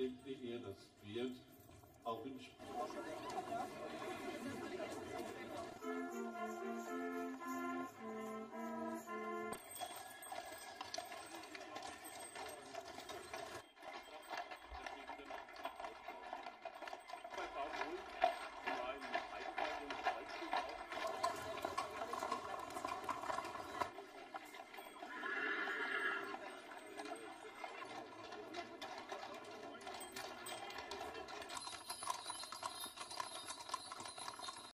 denke ich eher, das Pferd auch in Sp